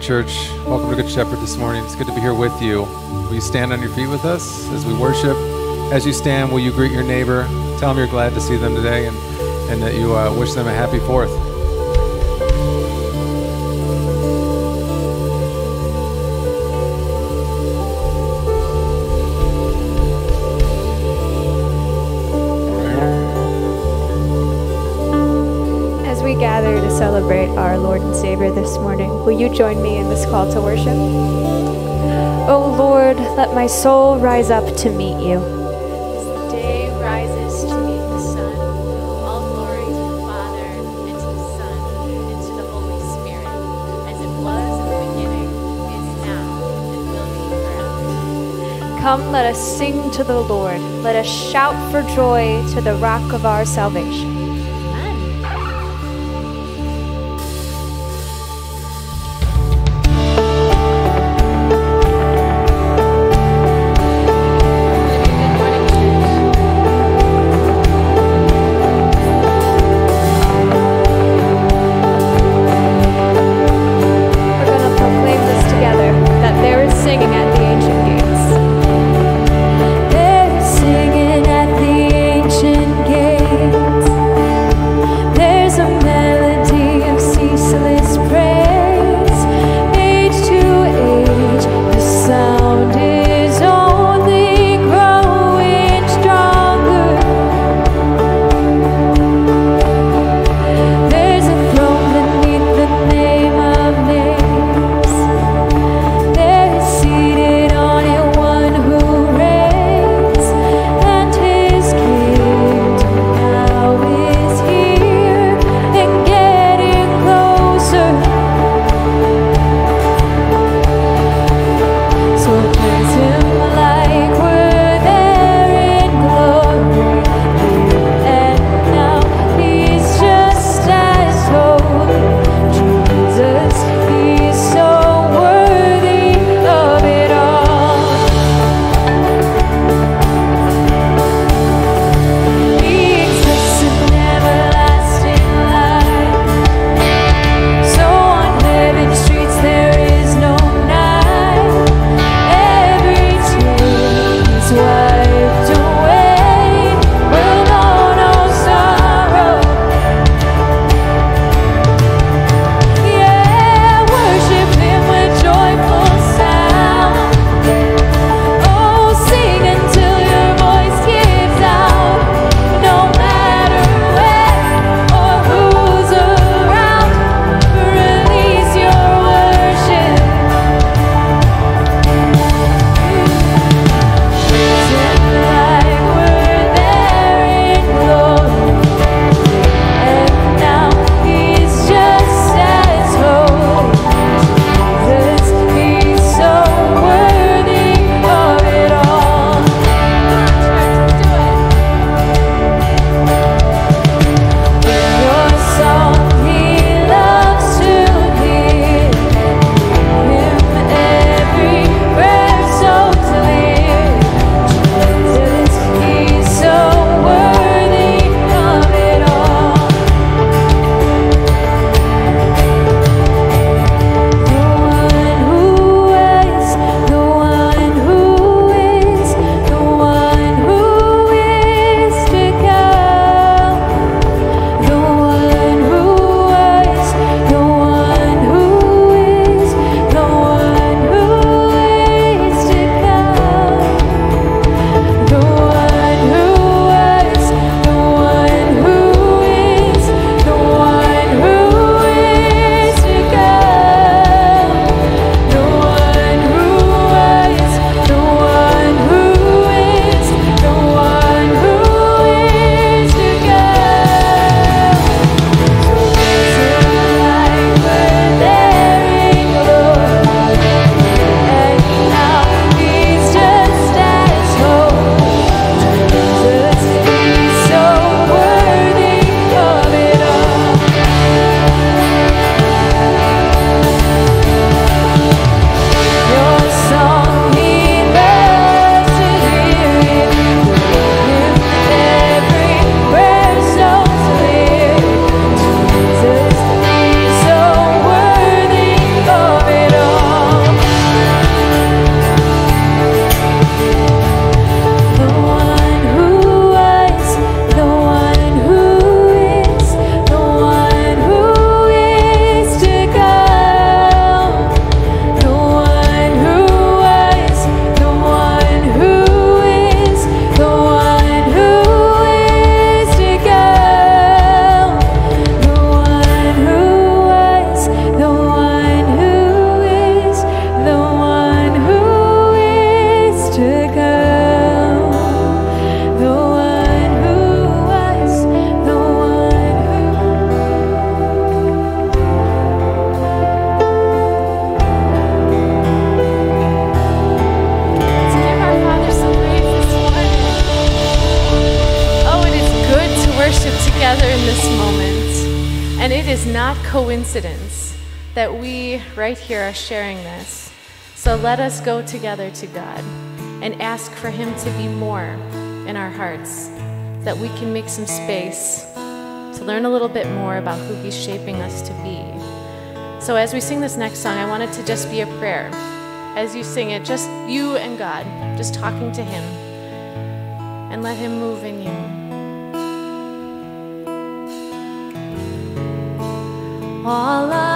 morning, church. Welcome to Good Shepherd this morning. It's good to be here with you. Will you stand on your feet with us as we worship? As you stand, will you greet your neighbor? Tell them you're glad to see them today and, and that you uh, wish them a happy fourth. Join me in this call to worship? O Lord, let my soul rise up to meet you. As the day rises to meet the sun, all glory to the Father, and to the Son, and to the Holy Spirit, as it was in the beginning, is now, and will be forever. Come, let us sing to the Lord. Let us shout for joy to the rock of our salvation. Let us go together to God and ask for Him to be more in our hearts, that we can make some space to learn a little bit more about who He's shaping us to be. So as we sing this next song, I want it to just be a prayer. As you sing it, just you and God, just talking to Him, and let Him move in you. All I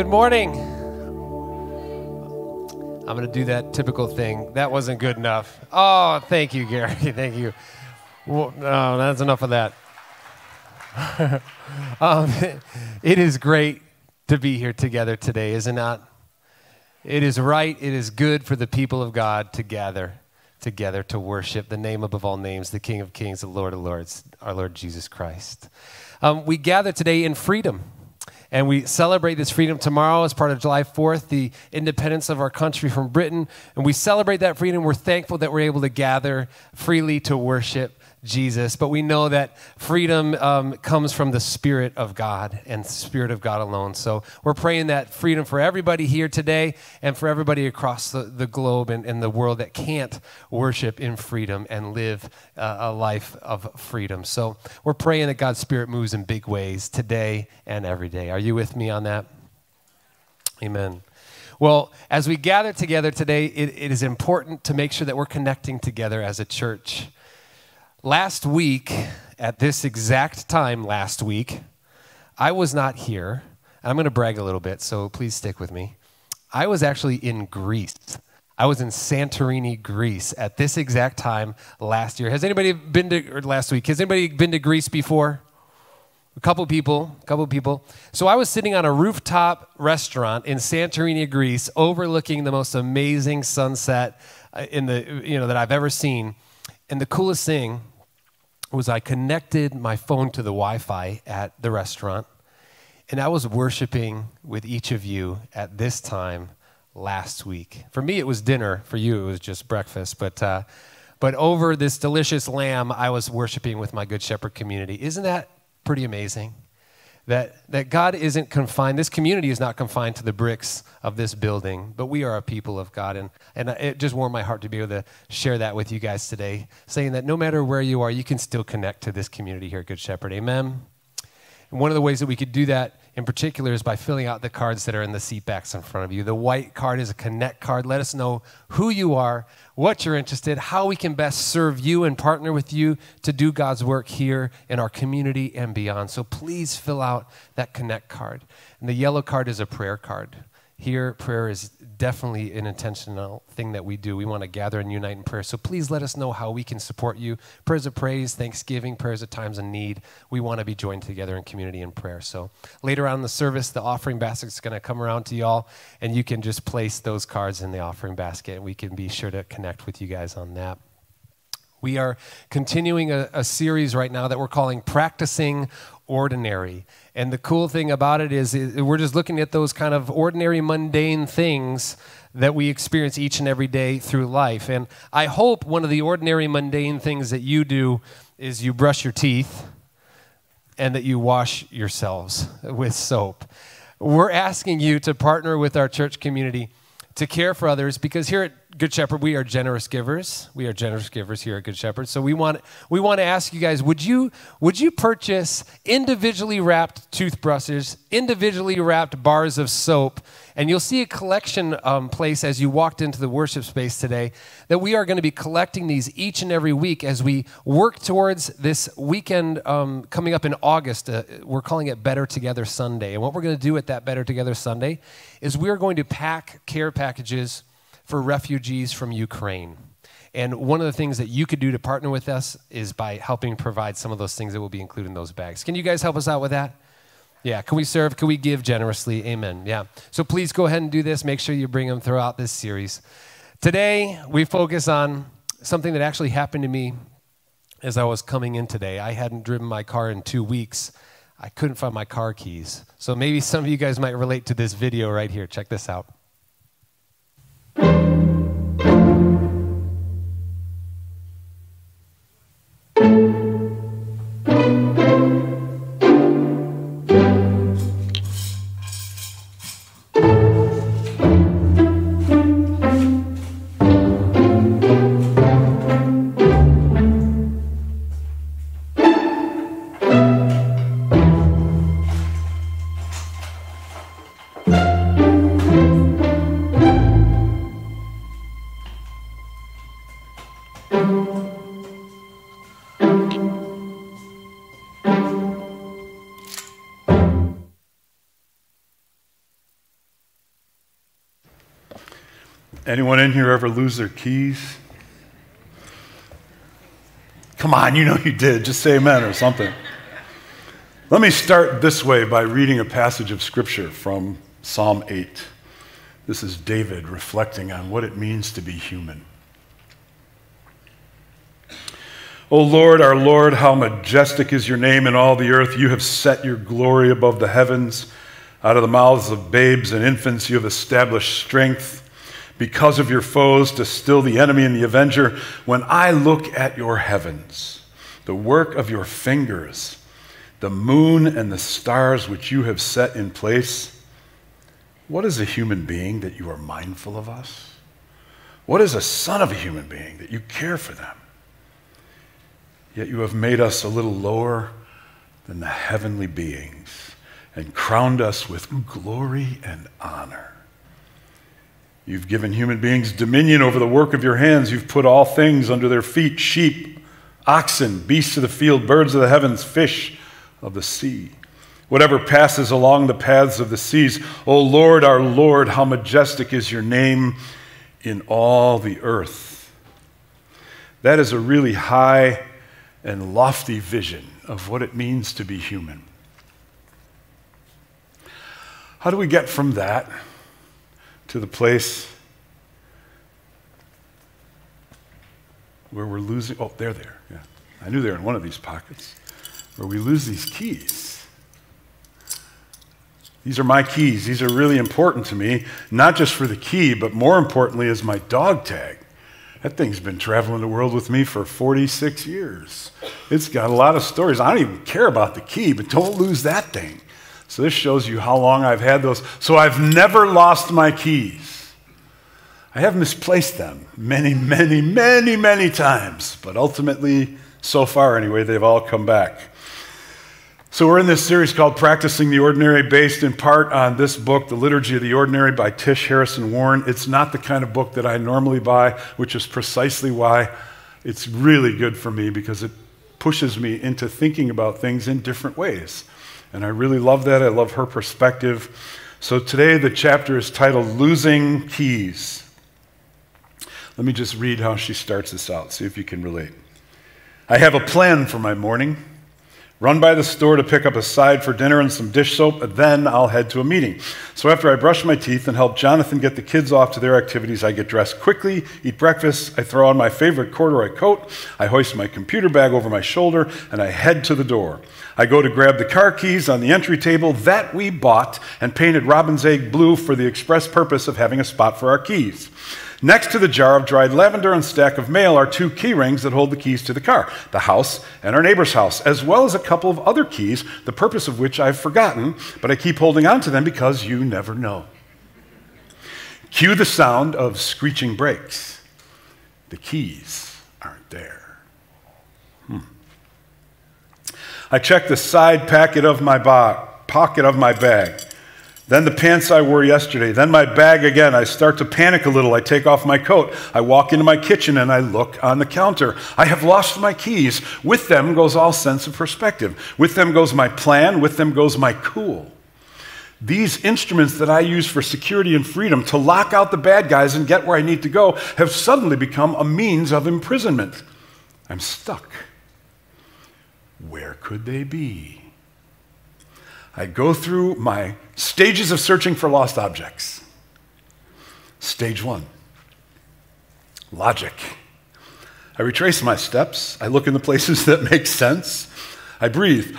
Good morning. I'm going to do that typical thing. That wasn't good enough. Oh, thank you, Gary. Thank you. Well, no, that's enough of that. um, it is great to be here together today, is it not? It is right, it is good for the people of God to gather together to worship the name above all names, the King of Kings, the Lord of Lords, our Lord Jesus Christ. Um, we gather today in freedom. And we celebrate this freedom tomorrow as part of July 4th, the independence of our country from Britain. And we celebrate that freedom. We're thankful that we're able to gather freely to worship Jesus. But we know that freedom um, comes from the Spirit of God and Spirit of God alone. So we're praying that freedom for everybody here today and for everybody across the, the globe and, and the world that can't worship in freedom and live uh, a life of freedom. So we're praying that God's Spirit moves in big ways today and every day. Are you with me on that? Amen. Well, as we gather together today, it, it is important to make sure that we're connecting together as a church. Last week, at this exact time last week, I was not here. I'm going to brag a little bit, so please stick with me. I was actually in Greece. I was in Santorini, Greece at this exact time last year. Has anybody been to, last week, has anybody been to Greece before? A couple people, a couple people. So I was sitting on a rooftop restaurant in Santorini, Greece, overlooking the most amazing sunset uh, in the, you know, that I've ever seen. And the coolest thing was I connected my phone to the Wi Fi at the restaurant, and I was worshiping with each of you at this time last week. For me, it was dinner. For you, it was just breakfast. But, uh, but over this delicious lamb, I was worshiping with my Good Shepherd community. Isn't that pretty amazing? That, that God isn't confined, this community is not confined to the bricks of this building, but we are a people of God. And, and it just warmed my heart to be able to share that with you guys today, saying that no matter where you are, you can still connect to this community here at Good Shepherd. Amen. And one of the ways that we could do that in particular is by filling out the cards that are in the seat backs in front of you. The white card is a connect card. Let us know who you are, what you're interested, how we can best serve you and partner with you to do God's work here in our community and beyond. So please fill out that connect card. And the yellow card is a prayer card. Here, prayer is definitely an intentional thing that we do. We want to gather and unite in prayer. So please let us know how we can support you. Prayers of praise, thanksgiving, prayers of times of need. We want to be joined together in community and prayer. So later on in the service, the offering basket is going to come around to y'all, and you can just place those cards in the offering basket, and we can be sure to connect with you guys on that. We are continuing a, a, series right now that we're calling Practicing Ordinary. And the cool thing about it is, is, we're just looking at those kind of ordinary, mundane things that we experience each and every day through life. And I hope one of the ordinary, mundane things that you do is you brush your teeth and that you wash yourselves with soap. We're asking you to partner with our church community to care for others because here at Good Shepherd, we are generous givers. We are generous givers here at Good Shepherd. So we want we want to ask you guys: Would you would you purchase individually wrapped toothbrushes, individually wrapped bars of soap, and you'll see a collection um, place as you walked into the worship space today that we are going to be collecting these each and every week as we work towards this weekend um, coming up in August. Uh, we're calling it Better Together Sunday, and what we're going to do at that Better Together Sunday is we are going to pack care packages for refugees from Ukraine. And one of the things that you could do to partner with us is by helping provide some of those things that will be included in those bags. Can you guys help us out with that? Yeah, can we serve? Can we give generously? Amen. Yeah. So please go ahead and do this. Make sure you bring them throughout this series. Today, we focus on something that actually happened to me as I was coming in today. I hadn't driven my car in two weeks. I couldn't find my car keys. So maybe some of you guys might relate to this video right here. Check this out. Thank you. Anyone in here ever lose their keys? Come on, you know you did. Just say amen or something. Let me start this way by reading a passage of scripture from Psalm 8. This is David reflecting on what it means to be human. O Lord, our Lord, how majestic is your name in all the earth. You have set your glory above the heavens. Out of the mouths of babes and infants, you have established strength because of your foes to still the enemy and the avenger. When I look at your heavens, the work of your fingers, the moon and the stars which you have set in place, what is a human being that you are mindful of us? What is a son of a human being that you care for them? Yet you have made us a little lower than the heavenly beings and crowned us with glory and honor. You've given human beings dominion over the work of your hands. You've put all things under their feet sheep, oxen, beasts of the field, birds of the heavens, fish of the sea. Whatever passes along the paths of the seas. O Lord, our Lord, how majestic is your name in all the earth. That is a really high and lofty vision of what it means to be human. How do we get from that? To the place where we're losing. Oh, they're there. Yeah. I knew they were in one of these pockets. Where we lose these keys. These are my keys. These are really important to me, not just for the key, but more importantly, as my dog tag. That thing's been traveling the world with me for 46 years. It's got a lot of stories. I don't even care about the key, but don't lose that thing. So this shows you how long I've had those. So I've never lost my keys. I have misplaced them many, many, many, many times, but ultimately, so far anyway, they've all come back. So we're in this series called Practicing the Ordinary, based in part on this book, The Liturgy of the Ordinary by Tish Harrison Warren. It's not the kind of book that I normally buy, which is precisely why it's really good for me because it pushes me into thinking about things in different ways. And I really love that. I love her perspective. So today the chapter is titled Losing Keys. Let me just read how she starts this out, see if you can relate. I have a plan for my morning. Run by the store to pick up a side for dinner and some dish soap, and then I'll head to a meeting. So after I brush my teeth and help Jonathan get the kids off to their activities, I get dressed quickly, eat breakfast, I throw on my favorite corduroy coat, I hoist my computer bag over my shoulder, and I head to the door. I go to grab the car keys on the entry table that we bought and painted robin's egg blue for the express purpose of having a spot for our keys. Next to the jar of dried lavender and stack of mail are two key rings that hold the keys to the car, the house and our neighbor's house, as well as a couple of other keys, the purpose of which I've forgotten, but I keep holding on to them because you never know. Cue the sound of screeching brakes. The keys aren't there. Hmm. I check the side packet of my ba- pocket of my bag. Then the pants I wore yesterday. Then my bag again. I start to panic a little. I take off my coat. I walk into my kitchen and I look on the counter. I have lost my keys. With them goes all sense of perspective. With them goes my plan. With them goes my cool. These instruments that I use for security and freedom to lock out the bad guys and get where I need to go have suddenly become a means of imprisonment. I'm stuck. Where could they be? I go through my stages of searching for lost objects. Stage one logic. I retrace my steps. I look in the places that make sense. I breathe.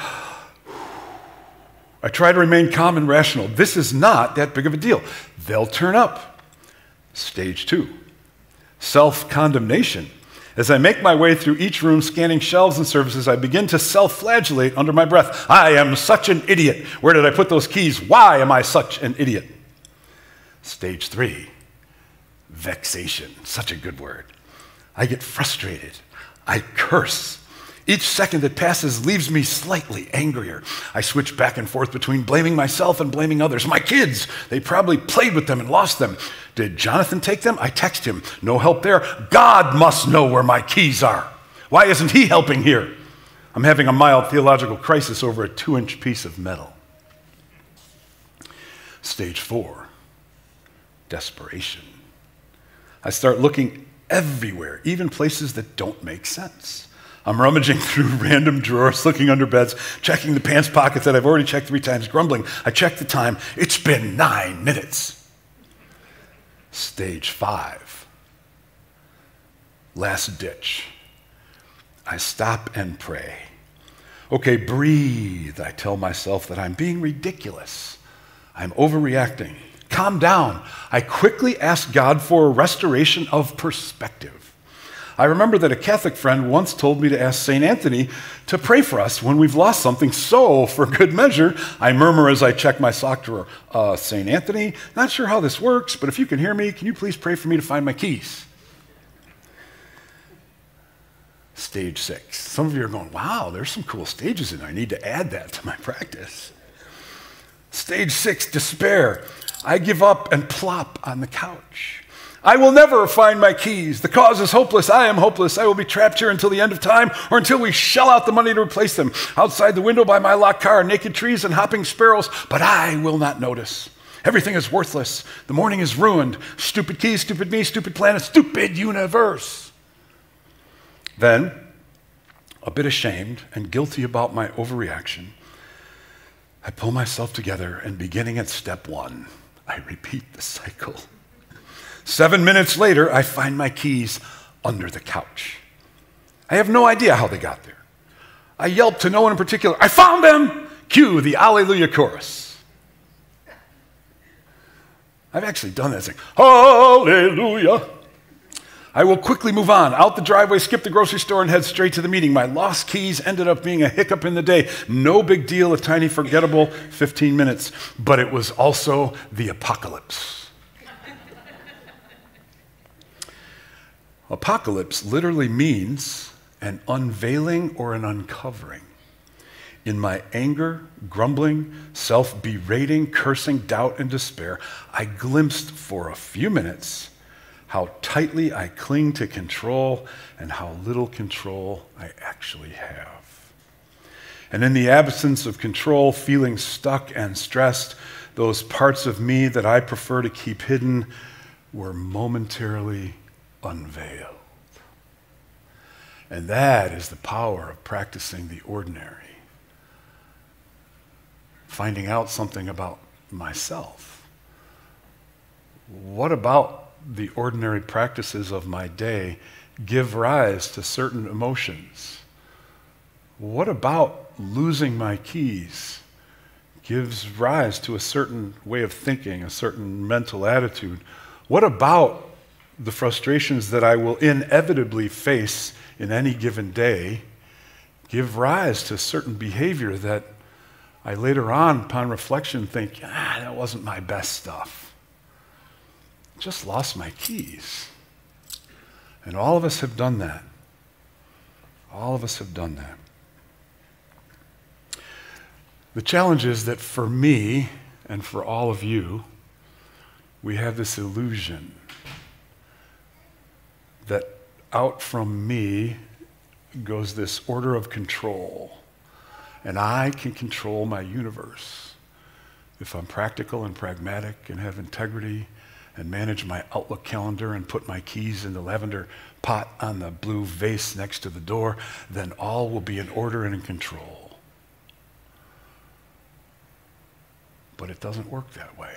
I try to remain calm and rational. This is not that big of a deal. They'll turn up. Stage two self condemnation. As I make my way through each room, scanning shelves and services, I begin to self flagellate under my breath. I am such an idiot. Where did I put those keys? Why am I such an idiot? Stage three vexation. Such a good word. I get frustrated. I curse. Each second that passes leaves me slightly angrier. I switch back and forth between blaming myself and blaming others. My kids, they probably played with them and lost them. Did Jonathan take them? I text him. No help there. God must know where my keys are. Why isn't he helping here? I'm having a mild theological crisis over a two inch piece of metal. Stage four desperation. I start looking everywhere, even places that don't make sense. I'm rummaging through random drawers, looking under beds, checking the pants pockets that I've already checked three times, grumbling. I check the time. It's been nine minutes. Stage five. Last ditch. I stop and pray. Okay, breathe. I tell myself that I'm being ridiculous. I'm overreacting. Calm down. I quickly ask God for a restoration of perspective. I remember that a Catholic friend once told me to ask St. Anthony to pray for us when we've lost something. So, for good measure, I murmur as I check my sock drawer uh, St. Anthony, not sure how this works, but if you can hear me, can you please pray for me to find my keys? Stage six. Some of you are going, wow, there's some cool stages in there. I need to add that to my practice. Stage six, despair. I give up and plop on the couch. I will never find my keys. The cause is hopeless. I am hopeless. I will be trapped here until the end of time or until we shell out the money to replace them. Outside the window by my locked car naked trees and hopping sparrows, but I will not notice. Everything is worthless. The morning is ruined. Stupid keys, stupid me, stupid planet, stupid universe. Then, a bit ashamed and guilty about my overreaction, I pull myself together and beginning at step one, I repeat the cycle. Seven minutes later, I find my keys under the couch. I have no idea how they got there. I yelp to no one in particular, I found them! Cue the Alleluia chorus. I've actually done that thing. Hallelujah. I will quickly move on, out the driveway, skip the grocery store, and head straight to the meeting. My lost keys ended up being a hiccup in the day. No big deal, a tiny, forgettable 15 minutes, but it was also the apocalypse. Apocalypse literally means an unveiling or an uncovering. In my anger, grumbling, self berating, cursing, doubt, and despair, I glimpsed for a few minutes how tightly I cling to control and how little control I actually have. And in the absence of control, feeling stuck and stressed, those parts of me that I prefer to keep hidden were momentarily unveiled. And that is the power of practicing the ordinary. Finding out something about myself. What about the ordinary practices of my day give rise to certain emotions? What about losing my keys gives rise to a certain way of thinking, a certain mental attitude? What about the frustrations that I will inevitably face in any given day give rise to certain behavior that I later on, upon reflection, think, ah, that wasn't my best stuff. Just lost my keys. And all of us have done that. All of us have done that. The challenge is that for me and for all of you, we have this illusion that out from me goes this order of control, and I can control my universe if I'm practical and pragmatic and have integrity and manage my Outlook calendar and put my keys in the lavender pot on the blue vase next to the door, then all will be in order and in control. But it doesn't work that way.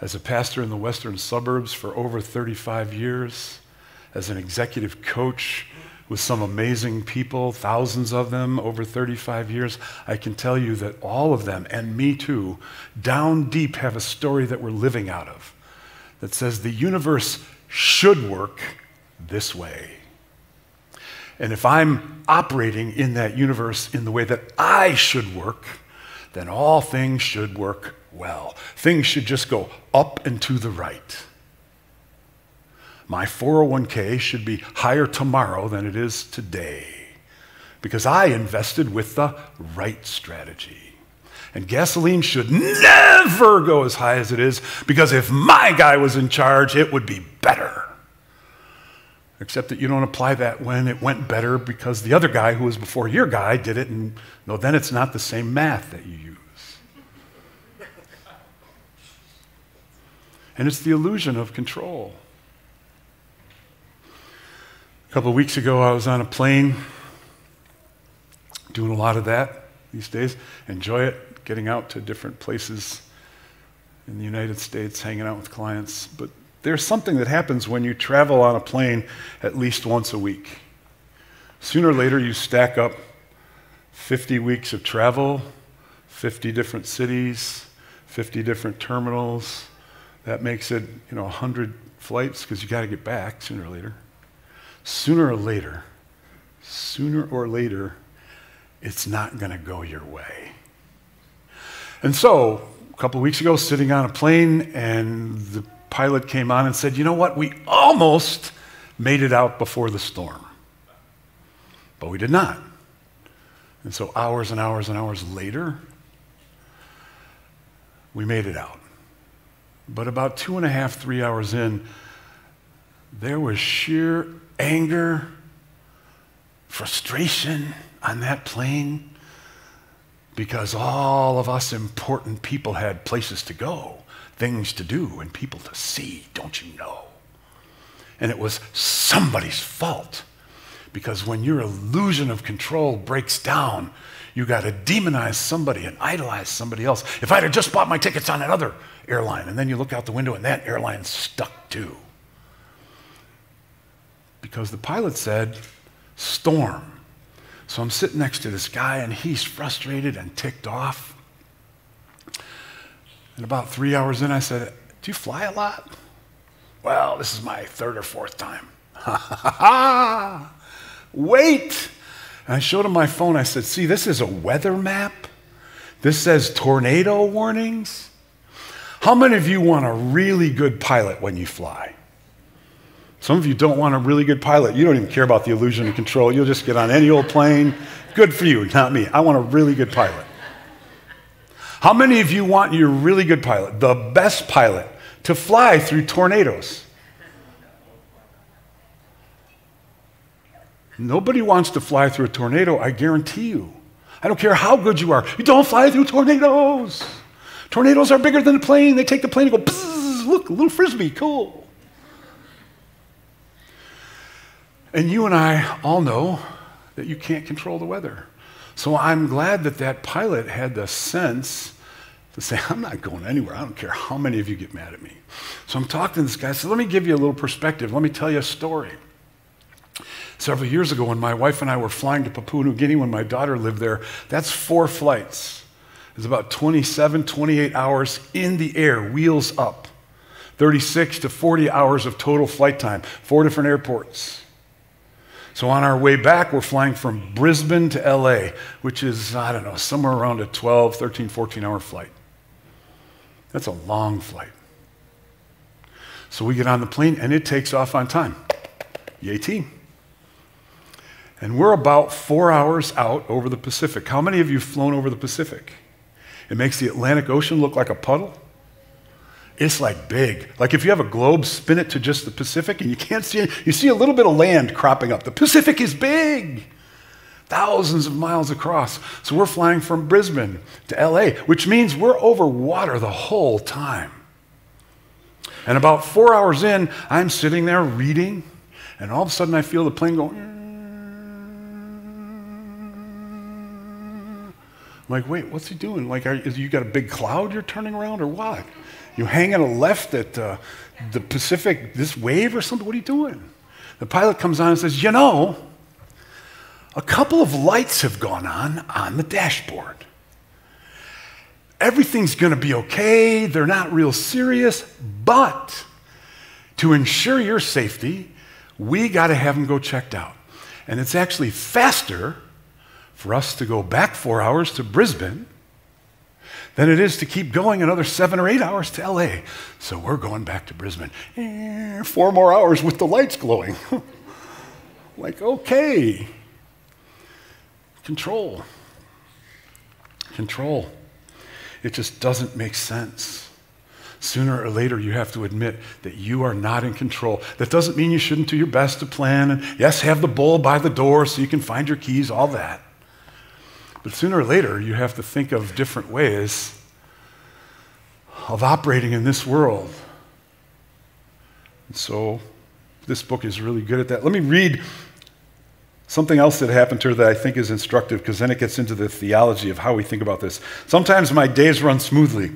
As a pastor in the western suburbs for over 35 years, as an executive coach with some amazing people, thousands of them over 35 years. I can tell you that all of them, and me too, down deep have a story that we're living out of that says the universe should work this way. And if I'm operating in that universe in the way that I should work, then all things should work well. Things should just go up and to the right. My 401k should be higher tomorrow than it is today because I invested with the right strategy. And gasoline should never go as high as it is because if my guy was in charge, it would be better. Except that you don't apply that when it went better because the other guy who was before your guy did it, and no, then it's not the same math that you use. And it's the illusion of control. Couple weeks ago, I was on a plane doing a lot of that these days. Enjoy it, getting out to different places in the United States, hanging out with clients. But there's something that happens when you travel on a plane at least once a week. Sooner or later, you stack up 50 weeks of travel, 50 different cities, 50 different terminals. That makes it, you know, 100 flights because you got to get back sooner or later. Sooner or later, sooner or later, it's not going to go your way. And so, a couple of weeks ago, sitting on a plane, and the pilot came on and said, You know what? We almost made it out before the storm. But we did not. And so, hours and hours and hours later, we made it out. But about two and a half, three hours in, there was sheer anger, frustration on that plane because all of us important people had places to go, things to do, and people to see, don't you know? And it was somebody's fault because when your illusion of control breaks down, you got to demonize somebody and idolize somebody else. If I'd have just bought my tickets on another airline, and then you look out the window and that airline's stuck too. Because the pilot said, storm. So I'm sitting next to this guy, and he's frustrated and ticked off. And about three hours in, I said, Do you fly a lot? Well, this is my third or fourth time. Wait! And I showed him my phone. I said, See, this is a weather map. This says tornado warnings. How many of you want a really good pilot when you fly? Some of you don't want a really good pilot. You don't even care about the illusion of control. You'll just get on any old plane. Good for you, not me. I want a really good pilot. How many of you want your really good pilot, the best pilot, to fly through tornadoes? Nobody wants to fly through a tornado, I guarantee you. I don't care how good you are. You don't fly through tornadoes. Tornadoes are bigger than a plane. They take the plane and go, look, a little frisbee, cool. And you and I all know that you can't control the weather. So I'm glad that that pilot had the sense to say, I'm not going anywhere. I don't care how many of you get mad at me. So I'm talking to this guy. So let me give you a little perspective. Let me tell you a story. Several years ago, when my wife and I were flying to Papua New Guinea when my daughter lived there, that's four flights. It's about 27, 28 hours in the air, wheels up. 36 to 40 hours of total flight time, four different airports. So on our way back, we're flying from Brisbane to LA, which is, I don't know, somewhere around a 12, 13, 14 hour flight. That's a long flight. So we get on the plane and it takes off on time. Yay, team. And we're about four hours out over the Pacific. How many of you have flown over the Pacific? It makes the Atlantic Ocean look like a puddle. It's like big. Like if you have a globe, spin it to just the Pacific and you can't see it, you see a little bit of land cropping up. The Pacific is big, thousands of miles across. So we're flying from Brisbane to LA, which means we're over water the whole time. And about four hours in, I'm sitting there reading, and all of a sudden I feel the plane going. I'm like, wait, what's he doing? Like, are, is you got a big cloud you're turning around or what? You hang hanging a left at uh, the Pacific, this wave or something? What are you doing? The pilot comes on and says, you know, a couple of lights have gone on on the dashboard. Everything's going to be okay. They're not real serious, but to ensure your safety, we got to have them go checked out. And it's actually faster for us to go back four hours to Brisbane than it is to keep going another seven or eight hours to LA. So we're going back to Brisbane. Eh, four more hours with the lights glowing. like, okay. Control. Control. It just doesn't make sense. Sooner or later, you have to admit that you are not in control. That doesn't mean you shouldn't do your best to plan and, yes, have the bull by the door so you can find your keys, all that. But sooner or later, you have to think of different ways of operating in this world. And so, this book is really good at that. Let me read something else that happened to her that I think is instructive because then it gets into the theology of how we think about this. Sometimes my days run smoothly.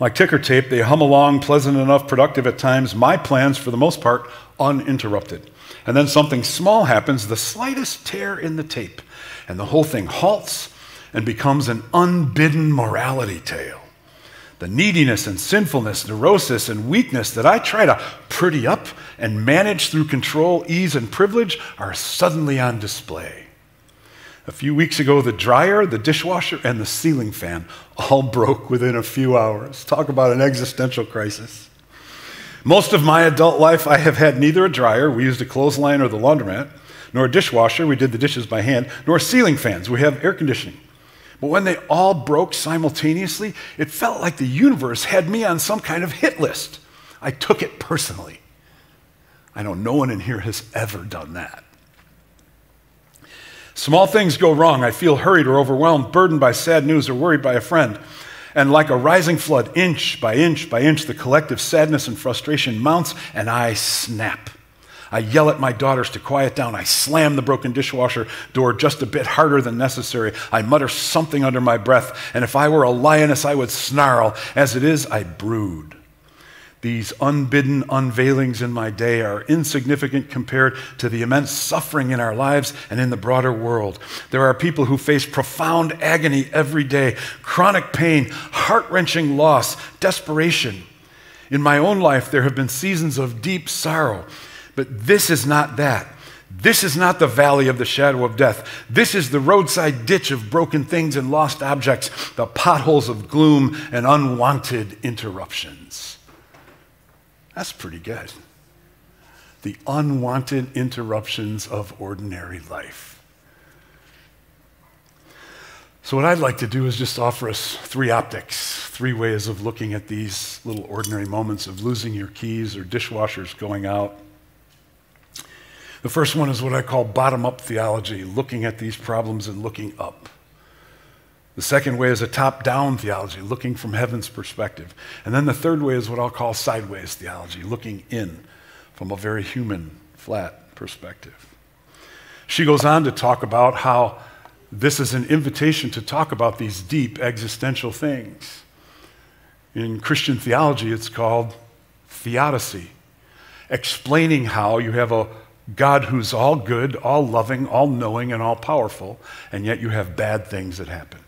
Like ticker tape, they hum along, pleasant enough, productive at times. My plans, for the most part, uninterrupted. And then something small happens, the slightest tear in the tape, and the whole thing halts and becomes an unbidden morality tale. The neediness and sinfulness, neurosis and weakness that I try to pretty up and manage through control, ease, and privilege are suddenly on display. A few weeks ago, the dryer, the dishwasher, and the ceiling fan all broke within a few hours. Talk about an existential crisis. Most of my adult life, I have had neither a dryer, we used a clothesline or the laundromat, nor a dishwasher, we did the dishes by hand, nor ceiling fans, we have air conditioning. But when they all broke simultaneously, it felt like the universe had me on some kind of hit list. I took it personally. I know no one in here has ever done that. Small things go wrong. I feel hurried or overwhelmed, burdened by sad news, or worried by a friend. And like a rising flood, inch by inch by inch, the collective sadness and frustration mounts, and I snap. I yell at my daughters to quiet down. I slam the broken dishwasher door just a bit harder than necessary. I mutter something under my breath, and if I were a lioness, I would snarl. As it is, I brood. These unbidden unveilings in my day are insignificant compared to the immense suffering in our lives and in the broader world. There are people who face profound agony every day, chronic pain, heart wrenching loss, desperation. In my own life, there have been seasons of deep sorrow, but this is not that. This is not the valley of the shadow of death. This is the roadside ditch of broken things and lost objects, the potholes of gloom and unwanted interruptions. That's pretty good. The unwanted interruptions of ordinary life. So, what I'd like to do is just offer us three optics, three ways of looking at these little ordinary moments of losing your keys or dishwashers going out. The first one is what I call bottom up theology, looking at these problems and looking up. The second way is a top down theology, looking from heaven's perspective. And then the third way is what I'll call sideways theology, looking in from a very human, flat perspective. She goes on to talk about how this is an invitation to talk about these deep existential things. In Christian theology, it's called theodicy, explaining how you have a God who's all good, all loving, all knowing, and all powerful, and yet you have bad things that happen.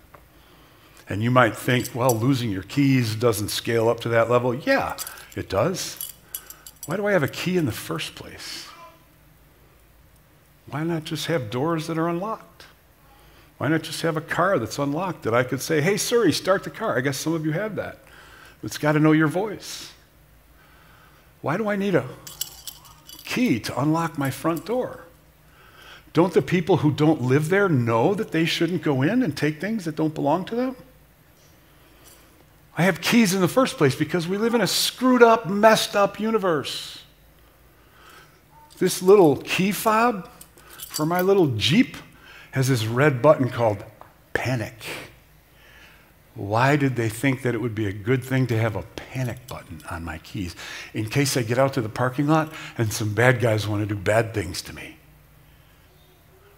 And you might think, well, losing your keys doesn't scale up to that level. Yeah, it does. Why do I have a key in the first place? Why not just have doors that are unlocked? Why not just have a car that's unlocked that I could say, hey, Siri, start the car? I guess some of you have that. It's got to know your voice. Why do I need a key to unlock my front door? Don't the people who don't live there know that they shouldn't go in and take things that don't belong to them? I have keys in the first place because we live in a screwed up, messed up universe. This little key fob for my little Jeep has this red button called panic. Why did they think that it would be a good thing to have a panic button on my keys in case I get out to the parking lot and some bad guys want to do bad things to me?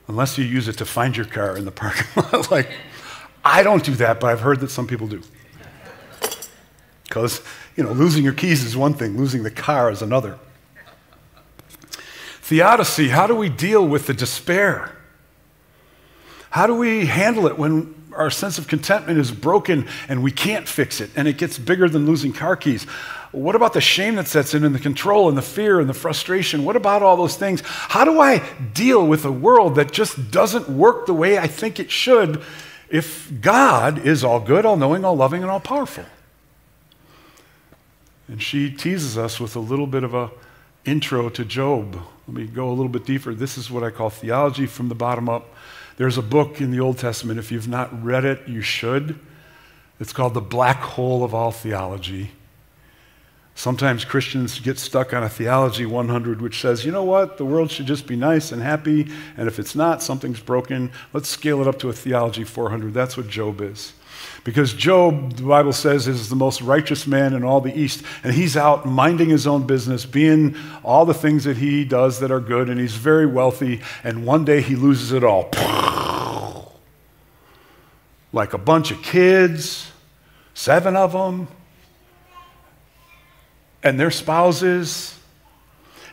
Unless you use it to find your car in the parking lot. like, I don't do that, but I've heard that some people do. Because, you know, losing your keys is one thing, losing the car is another. Theodicy, how do we deal with the despair How do we handle it when our sense of contentment is broken and we can't fix it and it gets bigger than losing car keys? What about the shame that sets in and the control and the fear and the frustration? What about all those things? How do I deal with a world that just doesn't work the way I think it should if God is all good, all knowing, all loving, and all powerful? And she teases us with a little bit of a intro to Job. Let me go a little bit deeper. This is what I call theology from the bottom up. There's a book in the Old Testament. If you've not read it, you should. It's called The Black Hole of All Theology. Sometimes Christians get stuck on a theology 100 which says, you know what, the world should just be nice and happy, and if it's not, something's broken. Let's scale it up to a theology 400. That's what Job is. Because Job, the Bible says, is the most righteous man in all the East, and he's out minding his own business, being all the things that he does that are good, and he's very wealthy, and one day he loses it all. Like a bunch of kids, seven of them, and their spouses,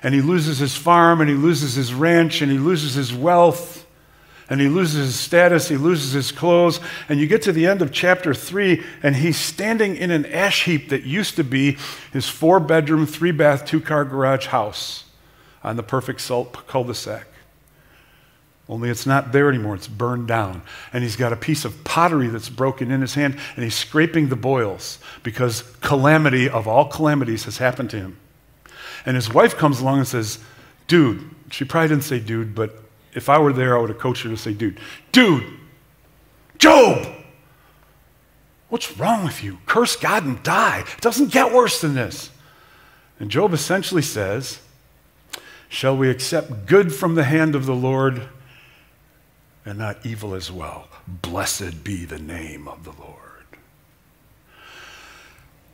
and he loses his farm, and he loses his ranch, and he loses his wealth, and he loses his status, he loses his clothes, and you get to the end of chapter three, and he's standing in an ash heap that used to be his four bedroom, three bath, two car garage house on the perfect salt cul de sac. Only it's not there anymore, it's burned down. And he's got a piece of pottery that's broken in his hand, and he's scraping the boils because calamity of all calamities has happened to him. And his wife comes along and says, Dude, she probably didn't say dude, but if I were there, I would have coached her to say, Dude, dude, Job, what's wrong with you? Curse God and die. It doesn't get worse than this. And Job essentially says, Shall we accept good from the hand of the Lord? And not evil as well. Blessed be the name of the Lord.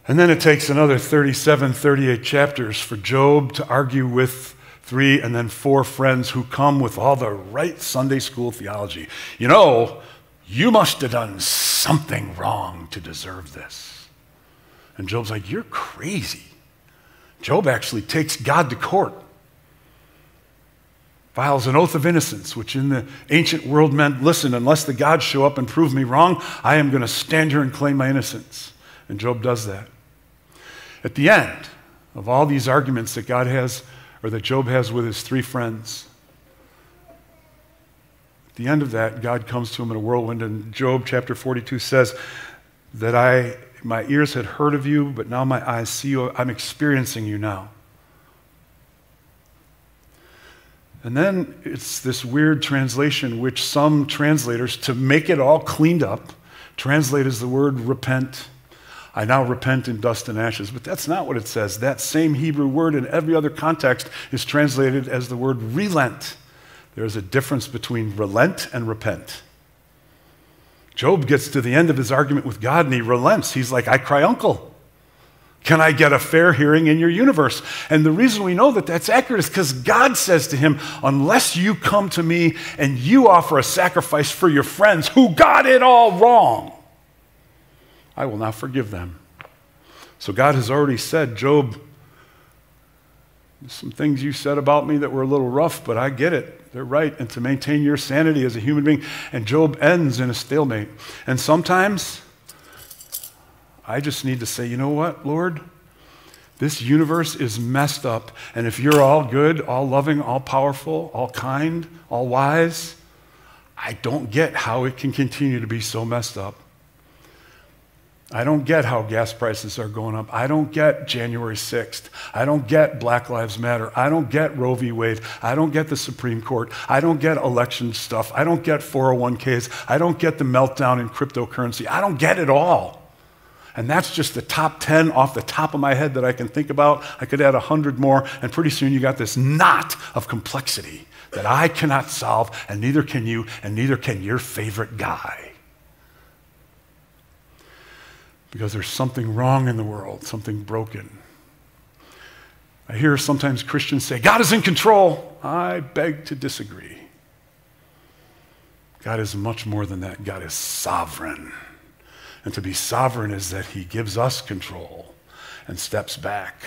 And then it takes another 37, 38 chapters for Job to argue with three and then four friends who come with all the right Sunday school theology. You know, you must have done something wrong to deserve this. And Job's like, You're crazy. Job actually takes God to court files an oath of innocence, which in the ancient world meant listen, unless the gods show up and prove me wrong, I am going to stand here and claim my innocence. And Job does that. At the end of all these arguments that God has, or that Job has with his three friends, at the end of that, God comes to him in a whirlwind, and Job chapter 42 says that I, my ears had heard of you, but now my eyes see you. I'm experiencing you now. And then it's this weird translation, which some translators, to make it all cleaned up, translate as the word repent. I now repent in dust and ashes. But that's not what it says. That same Hebrew word in every other context is translated as the word relent. There's a difference between relent and repent. Job gets to the end of his argument with God and he relents. He's like, I cry uncle. Can I get a fair hearing in your universe? And the reason we know that that's accurate is because God says to him, Unless you come to me and you offer a sacrifice for your friends who got it all wrong, I will not forgive them. So God has already said, Job, some things you said about me that were a little rough, but I get it. They're right. And to maintain your sanity as a human being. And Job ends in a stalemate. And sometimes, I just need to say, you know what, Lord? This universe is messed up. And if you're all good, all loving, all powerful, all kind, all wise, I don't get how it can continue to be so messed up. I don't get how gas prices are going up. I don't get January 6th. I don't get Black Lives Matter. I don't get Roe v. Wade. I don't get the Supreme Court. I don't get election stuff. I don't get 401ks. I don't get the meltdown in cryptocurrency. I don't get it all. And that's just the top 10 off the top of my head that I can think about. I could add 100 more, and pretty soon you got this knot of complexity that I cannot solve, and neither can you, and neither can your favorite guy. Because there's something wrong in the world, something broken. I hear sometimes Christians say, God is in control. I beg to disagree. God is much more than that, God is sovereign. And to be sovereign is that he gives us control and steps back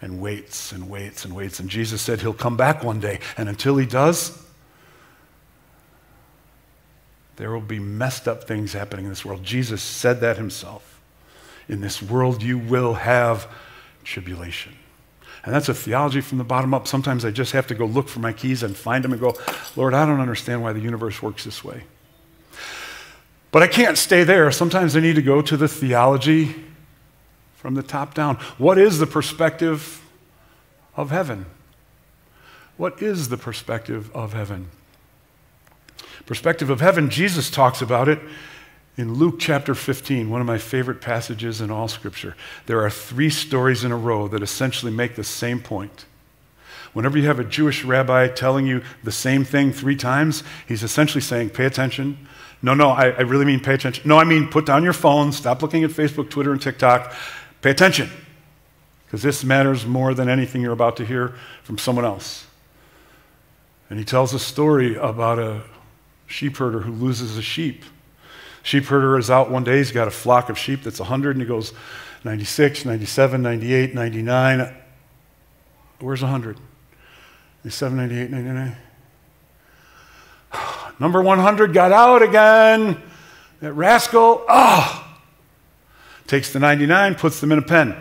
and waits and waits and waits. And Jesus said he'll come back one day. And until he does, There will be messed up things happening in this world. Jesus said that himself. In this world, you will have tribulation. And that's a theology from the bottom up. Sometimes I just have to go look for my keys and find them and go, Lord, I don't understand why the universe works this way. But I can't stay there. Sometimes I need to go to the theology from the top down. What is the perspective of heaven? What is the perspective of heaven? Perspective of heaven, Jesus talks about it in Luke chapter 15, one of my favorite passages in all Scripture. There are three stories in a row that essentially make the same point. Whenever you have a Jewish rabbi telling you the same thing three times, he's essentially saying, pay attention. No, no, I, I really mean pay attention. No, I mean put down your phone, stop looking at Facebook, Twitter, and TikTok. Pay attention, because this matters more than anything you're about to hear from someone else. And he tells a story about a sheep herder who loses a sheep. Sheep herder is out one day, he's got a flock of sheep that's 100, and he goes 96, 97, 98, 99. Where's 100? 97, 98, 99. Number 100 got out again. That rascal, ah! Oh, takes the 99, puts them in a pen,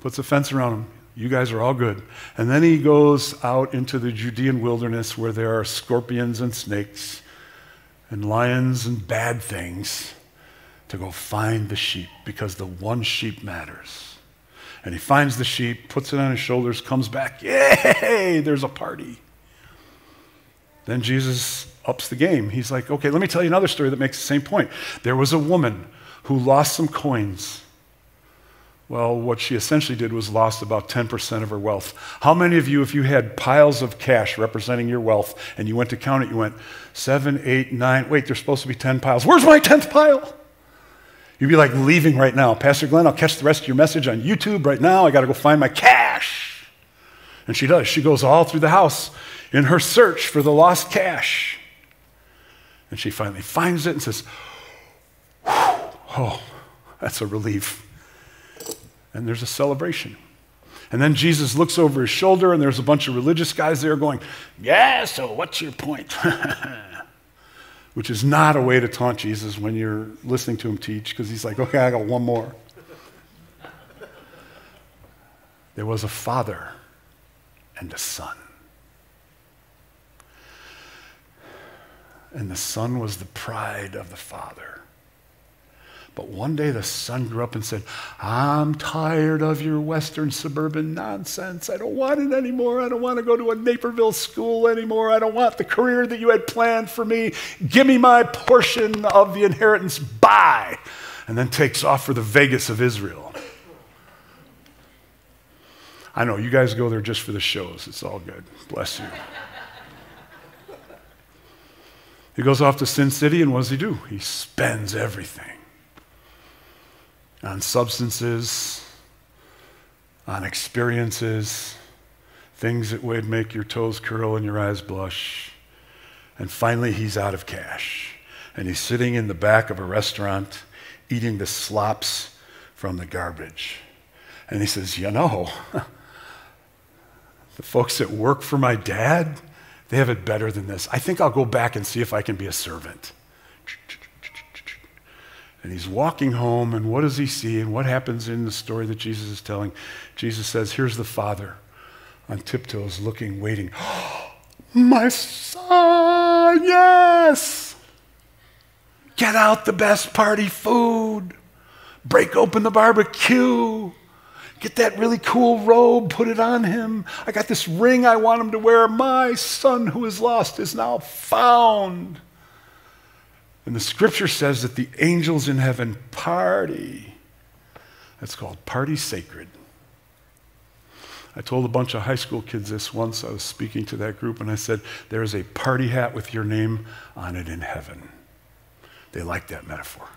puts a fence around them. You guys are all good. And then he goes out into the Judean wilderness where there are scorpions and snakes and lions and bad things to go find the sheep because the one sheep matters. And he finds the sheep, puts it on his shoulders, comes back. Yay! There's a party. Then Jesus ups the game. He's like, okay, let me tell you another story that makes the same point. There was a woman who lost some coins. Well, what she essentially did was lost about 10% of her wealth. How many of you, if you had piles of cash representing your wealth and you went to count it, you went seven, eight, nine, wait, there's supposed to be 10 piles. Where's my 10th pile? You'd be like leaving right now. Pastor Glen, I'll catch the rest of your message on YouTube right now. I got to go find my cash. And she does. She goes all through the house in her search for the lost cash. And she finally finds it and says, Oh, that's a relief. And there's a celebration. And then Jesus looks over his shoulder, and there's a bunch of religious guys there going, Yeah, so what's your point? Which is not a way to taunt Jesus when you're listening to him teach, because he's like, Okay, I got one more. There was a father and a son. And the son was the pride of the father. But one day the son grew up and said, I'm tired of your Western suburban nonsense. I don't want it anymore. I don't want to go to a Naperville school anymore. I don't want the career that you had planned for me. Give me my portion of the inheritance. Bye. And then takes off for the Vegas of Israel. I know you guys go there just for the shows. It's all good. Bless you. He goes off to Sin City, and what does he do? He spends everything on substances, on experiences, things that would make your toes curl and your eyes blush. And finally, he's out of cash. And he's sitting in the back of a restaurant eating the slops from the garbage. And he says, You know, the folks that work for my dad, they have it better than this. I think I'll go back and see if I can be a servant. And he's walking home, and what does he see? And what happens in the story that Jesus is telling? Jesus says, Here's the father on tiptoes, looking, waiting. My son, yes! Get out the best party food. Break open the barbecue. Get that really cool robe, put it on him. I got this ring I want him to wear. My son who is lost is now found. And the scripture says that the angels in heaven party. That's called party sacred. I told a bunch of high school kids this once. I was speaking to that group, and I said, There is a party hat with your name on it in heaven. They like that metaphor.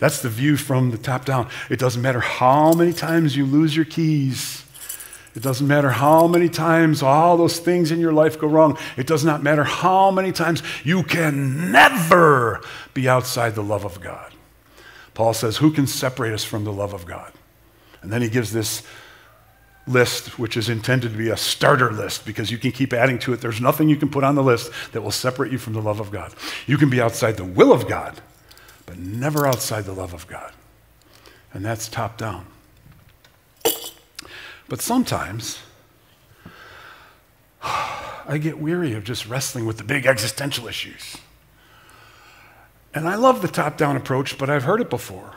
That's the view from the top down. It doesn't matter how many times you lose your keys. It doesn't matter how many times all those things in your life go wrong. It does not matter how many times you can never be outside the love of God. Paul says, Who can separate us from the love of God? And then he gives this list, which is intended to be a starter list because you can keep adding to it. There's nothing you can put on the list that will separate you from the love of God. You can be outside the will of God, but never outside the love of God. And that's top down. But sometimes I get weary of just wrestling with the big existential issues. And I love the top down approach, but I've heard it before.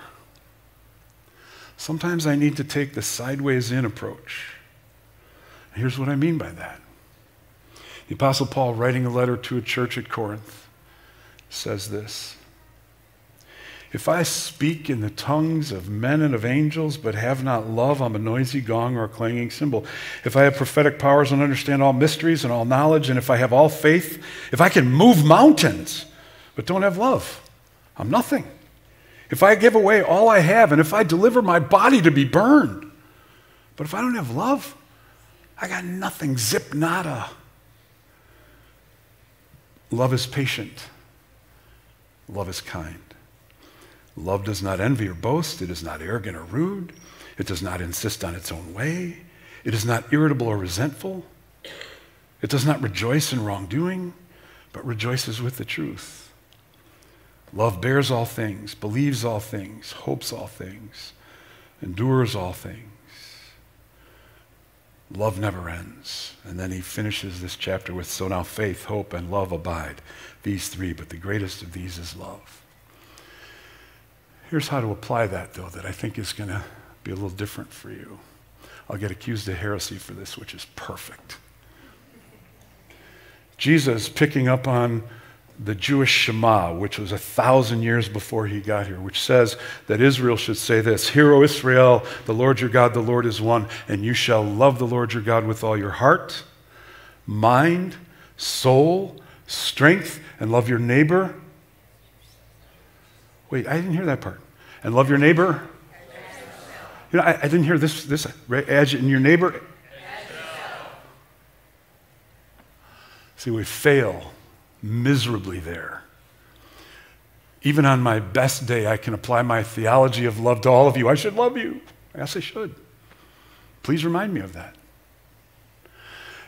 Sometimes I need to take the sideways in approach. Here's what I mean by that. The Apostle Paul, writing a letter to a church at Corinth, says this If I speak in the tongues of men and of angels, but have not love, I'm a noisy gong or a clanging cymbal. If I have prophetic powers and understand all mysteries and all knowledge, and if I have all faith, if I can move mountains, but don't have love, I'm nothing. If I give away all I have, and if I deliver my body to be burned, but if I don't have love, I got nothing. Zip nada. Love is patient. Love is kind. Love does not envy or boast. It is not arrogant or rude. It does not insist on its own way. It is not irritable or resentful. It does not rejoice in wrongdoing, but rejoices with the truth. Love bears all things, believes all things, hopes all things, endures all things. Love never ends. And then he finishes this chapter with so now faith, hope, and love abide, these three, but the greatest of these is love. Here's how to apply that, though, that I think is going to be a little different for you. I'll get accused of heresy for this, which is perfect. Jesus, picking up on the Jewish Shema, which was a thousand years before he got here, which says that Israel should say this Hear, O Israel, the Lord your God, the Lord is one, and you shall love the Lord your God with all your heart, mind, soul, strength, and love your neighbor. Wait, I didn't hear that part. And love your neighbor. You know, I, I didn't hear this, this, as in your neighbor. See, we fail miserably there. Even on my best day, I can apply my theology of love to all of you. I should love you. Yes, I should. Please remind me of that.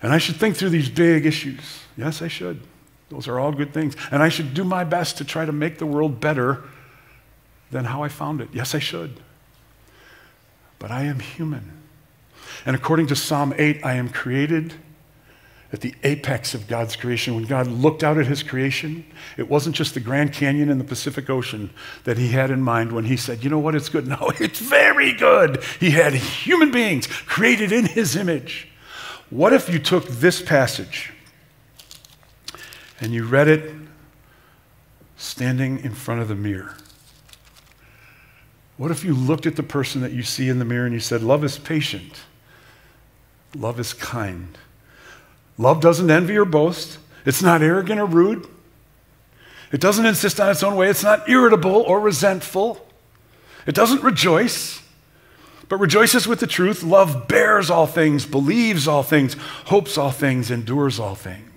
And I should think through these big issues. Yes, I should. Those are all good things. And I should do my best to try to make the world better than how I found it. Yes, I should. But I am human. And according to Psalm 8, I am created at the apex of God's creation. When God looked out at his creation, it wasn't just the Grand Canyon and the Pacific Ocean that he had in mind when he said, You know what, it's good. No, it's very good. He had human beings created in his image. What if you took this passage and you read it standing in front of the mirror? What if you looked at the person that you see in the mirror and you said, Love is patient, love is kind. Love doesn't envy or boast. It's not arrogant or rude. It doesn't insist on its own way. It's not irritable or resentful. It doesn't rejoice, but rejoices with the truth. Love bears all things, believes all things, hopes all things, endures all things.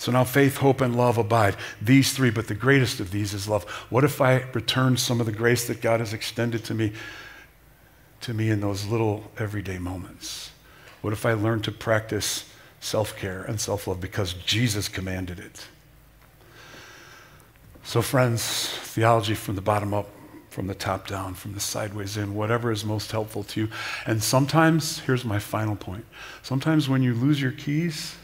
So now faith, hope, and love abide. These three, but the greatest of these is love. What if I return some of the grace that God has extended to me to me in those little everyday moments? What if I learn to practice self care and self love because Jesus commanded it. So, friends, theology from the bottom up, from the top down, from the sideways in, whatever is most helpful to you. And sometimes, here's my final point sometimes when you lose your keys,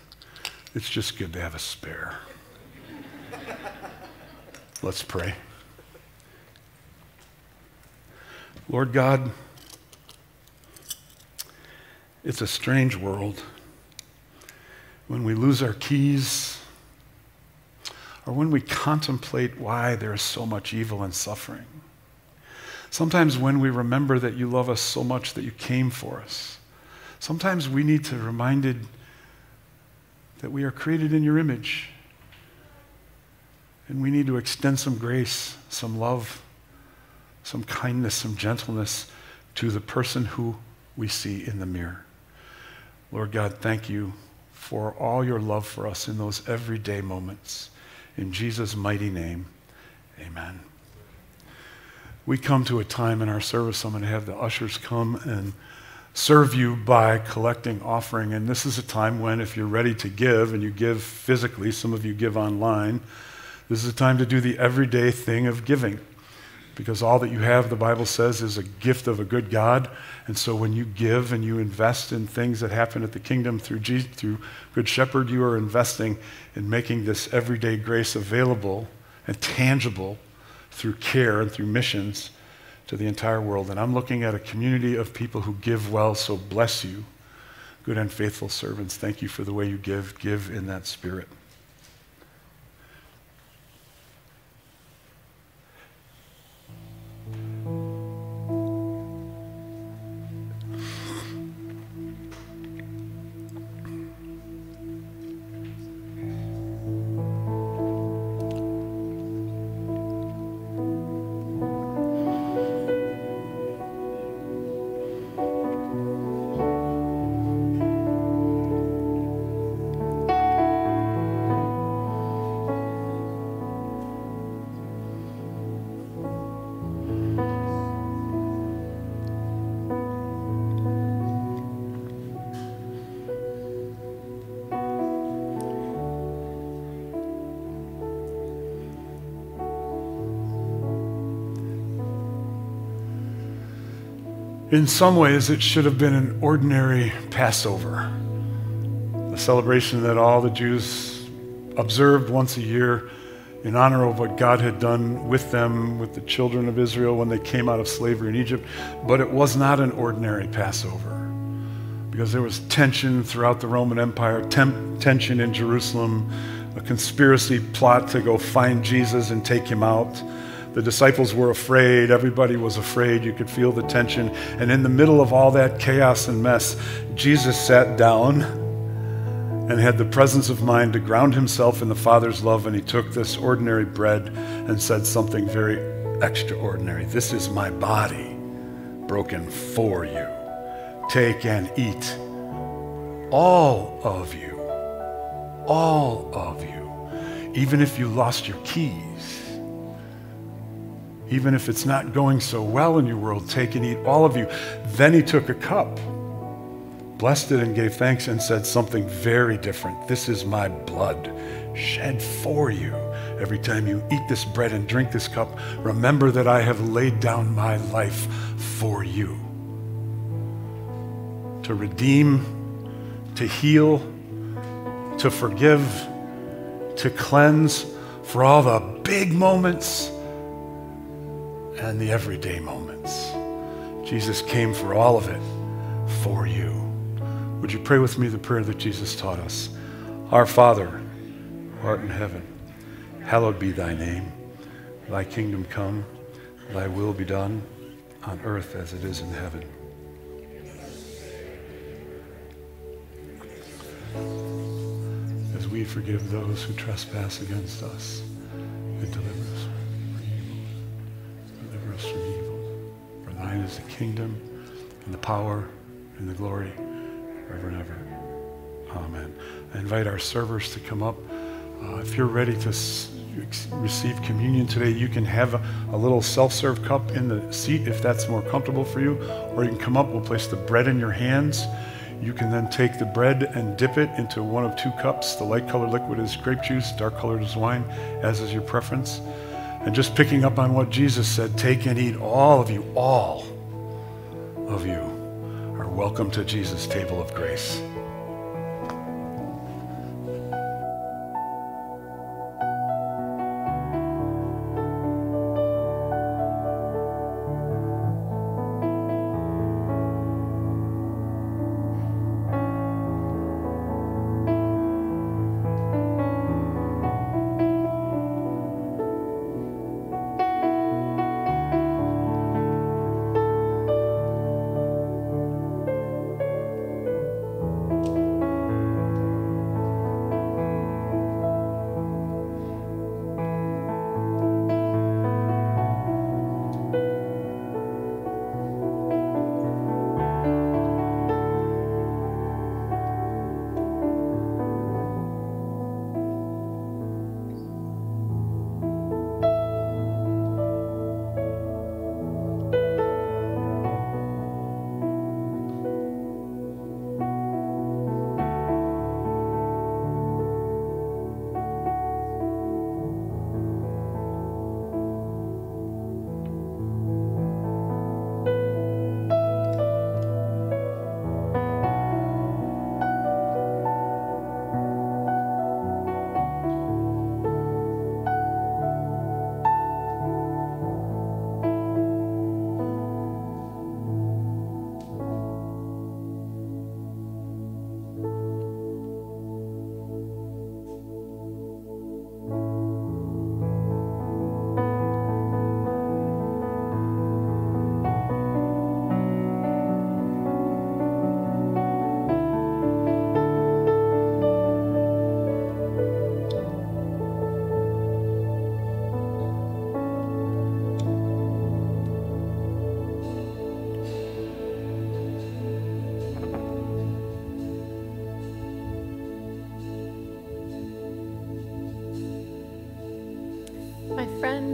it's just good to have a spare. Let's pray. Lord God, it's a strange world when we lose our keys, or when we contemplate why there is so much evil and suffering. Sometimes when we remember that you love us so much that you came for us. Sometimes we need to reminded that we are created in your image. And we need to extend some grace, some love, some kindness, some gentleness to the person who we see in the mirror. Lord God, thank you for all your love for us in those everyday moments. In Jesus' mighty name, amen. We come to a time in our service, I'm going to have the ushers come and serve you by collecting offering. And this is a time when, if you're ready to give, and you give physically, some of you give online, this is a time to do the everyday thing of giving. Because all that you have, the Bible says, is a gift of a good God. And so when you give and you invest in things that happen at the kingdom through, Jesus, through Good Shepherd, you are investing in making this everyday grace available and tangible through care and through missions to the entire world. And I'm looking at a community of people who give well, so bless you, good and faithful servants. Thank you for the way you give. Give in that spirit. In some ways, it should have been an ordinary Passover, a celebration that all the Jews observed once a year in honor of what God had done with them, with the children of Israel when they came out of slavery in Egypt. But it was not an ordinary Passover because there was tension throughout the Roman Empire, tem- tension in Jerusalem, a conspiracy plot to go find Jesus and take him out. The disciples were afraid. Everybody was afraid. You could feel the tension. And in the middle of all that chaos and mess, Jesus sat down and had the presence of mind to ground himself in the Father's love. And he took this ordinary bread and said something very extraordinary This is my body broken for you. Take and eat. All of you. All of you. Even if you lost your keys even if it's not going so well in your world, take and eat all of you. Then he took a cup, blessed it, and gave thanks, and said something very different. This is my blood shed for you. Every time you eat this bread and drink this cup, remember that I have laid down my life for you. To redeem, to heal, to forgive, to cleanse for all the big moments and the everyday moments. Jesus came for all of it for you. Would you pray with me the prayer that Jesus taught us? Our Father, who art in heaven, hallowed be thy name. Thy kingdom come, thy will be done on earth as it is in heaven. As we forgive those who trespass against us and deliver us us from evil. For thine is the kingdom and the power and the glory forever and ever. Amen. I invite our servers to come up. Uh, if you're ready to s- receive communion today, you can have a, a little self serve cup in the seat if that's more comfortable for you. Or you can come up, we'll place the bread in your hands. You can then take the bread and dip it into one of two cups. The light colored liquid is grape juice, dark colored is wine, as is your preference. And just picking up on what Jesus said take and eat, all of you, all of you are welcome to Jesus' table of grace.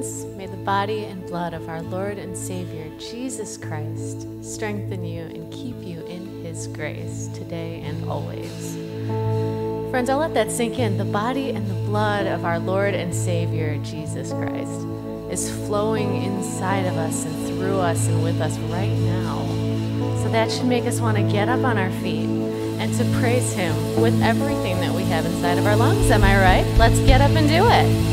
may the body and blood of our Lord and Savior, Jesus Christ, strengthen you and keep you in his grace today and always. Friends, I'll let that sink in. The body and the blood of our Lord and Savior, Jesus Christ, is flowing inside of us and through us and with us right now. So that should make us want to get up on our feet and to praise Him with everything that we have inside of our lungs. Am I right? Let's get up and do it.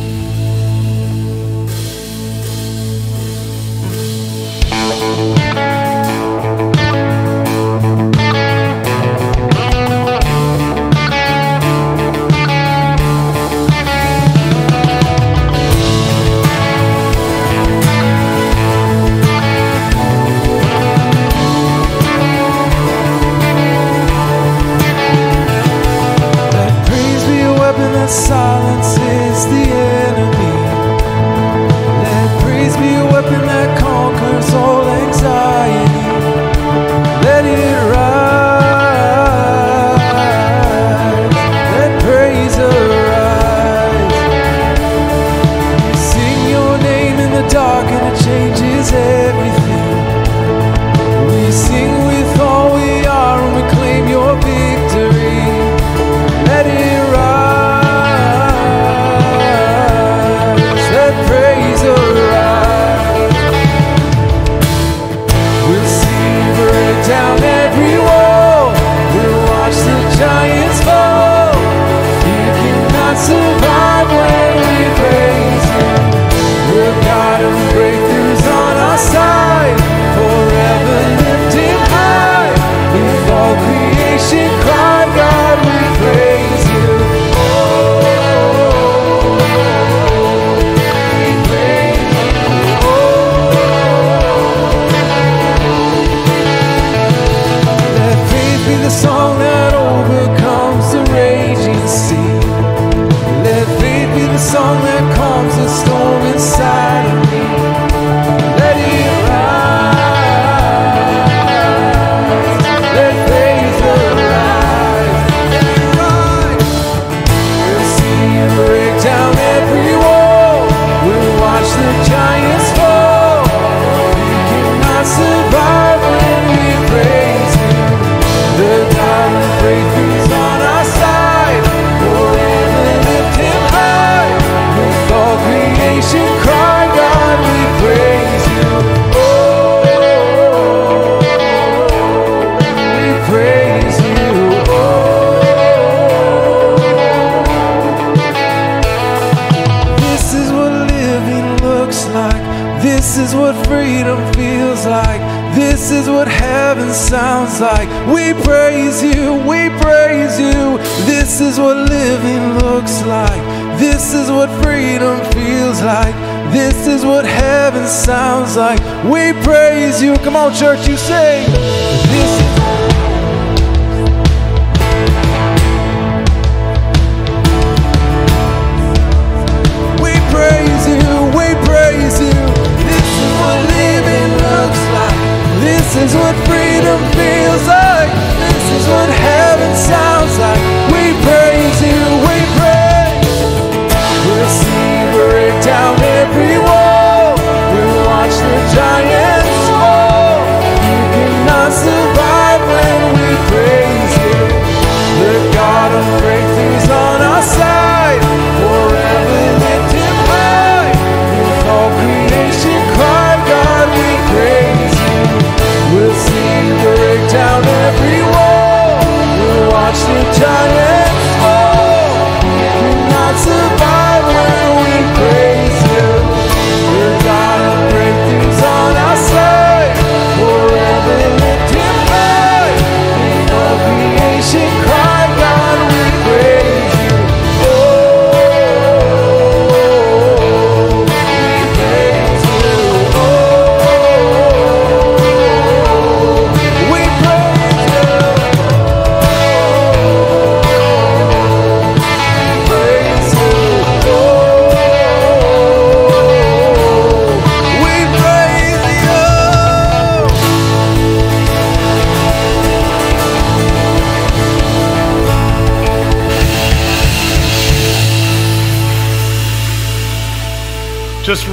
on, church.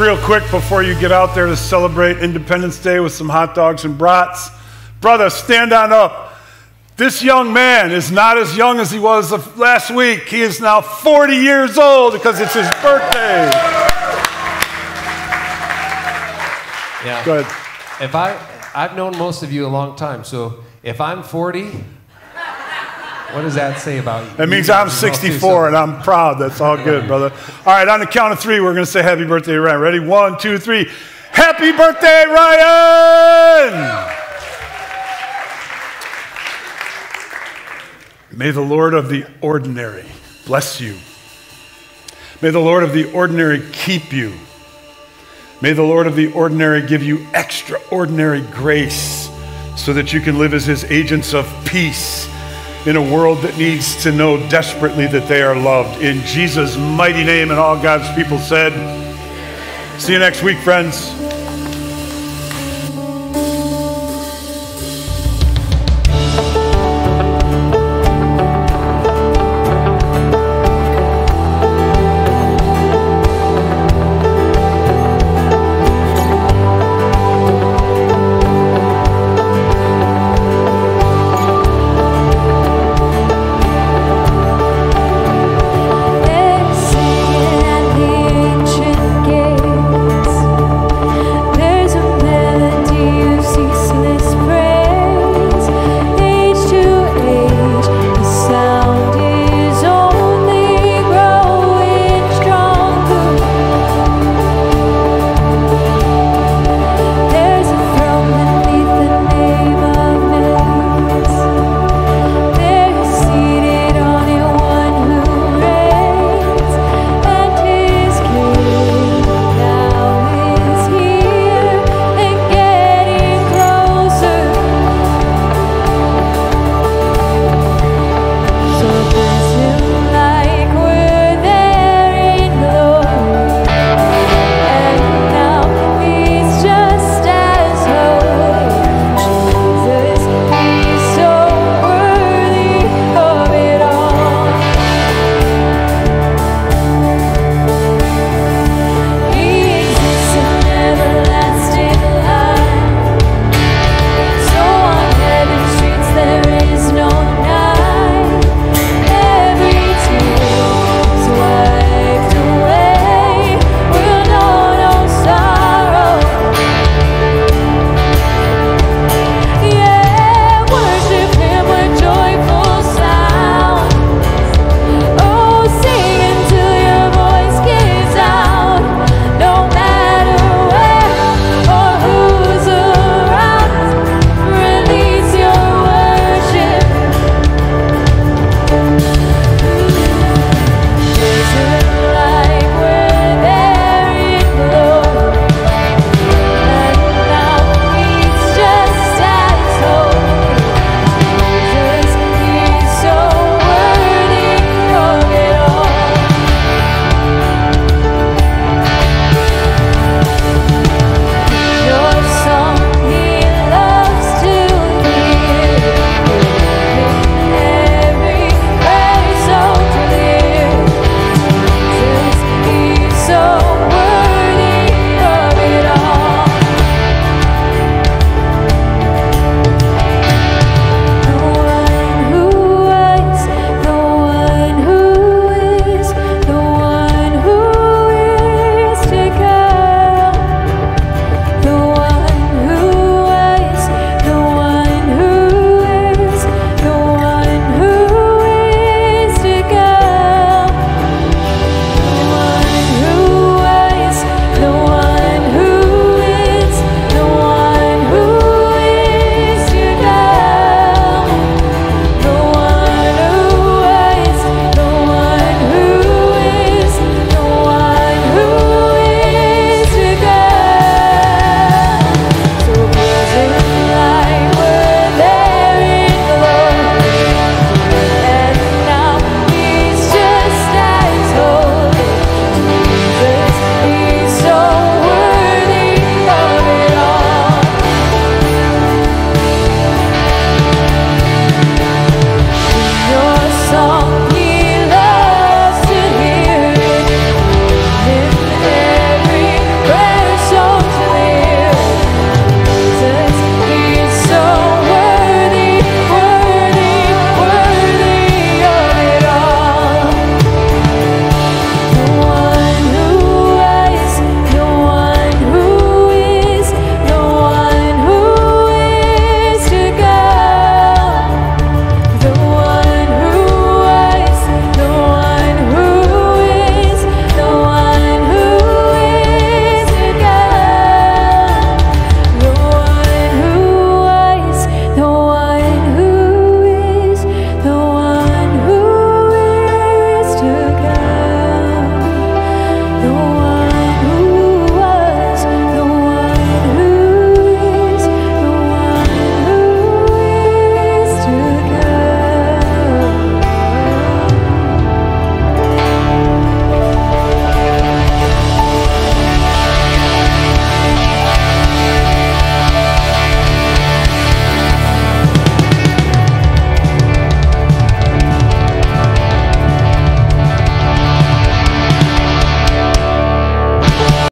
Real quick before you get out there to celebrate Independence Day with some hot dogs and brats. Brother, stand on up. This young man is not as young as he was last week. He is now 40 years old because it's his birthday. Yeah. Good. If I, I've known most of you a long time, so if I'm 40, what does that say about you? That means I'm as well, too, 64 and I'm proud. That's all good, brother. All right, on the count of three, we're going to say happy birthday, Ryan. Ready? One, two, three. Happy birthday, Ryan! May the Lord of the ordinary bless you. May the Lord of the ordinary keep you. May the Lord of the ordinary give you extraordinary grace so that you can live as his agents of peace in a world that needs to know desperately that they are loved. In Jesus' mighty name, and all God's people said, See you next week, friends.